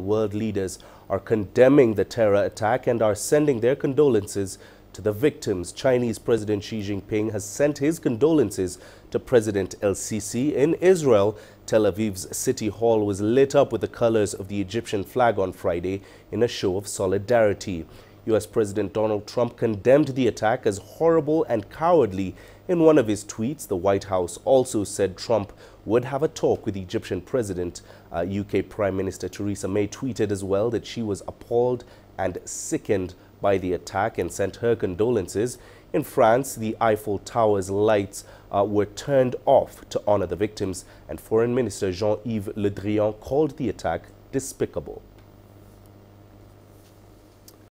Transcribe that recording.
World leaders are condemning the terror attack and are sending their condolences to the victims. Chinese President Xi Jinping has sent his condolences to President El-Sisi in Israel. Tel Aviv's City Hall was lit up with the colors of the Egyptian flag on Friday in a show of solidarity. U.S. President Donald Trump condemned the attack as horrible and cowardly. In one of his tweets, the White House also said Trump would have a talk with Egyptian President. Uh, UK Prime Minister Theresa May tweeted as well that she was appalled and sickened by the attack and sent her condolences. In France, the Eiffel Tower's lights uh, were turned off to honor the victims, and Foreign Minister Jean-Yves Le Drian called the attack despicable.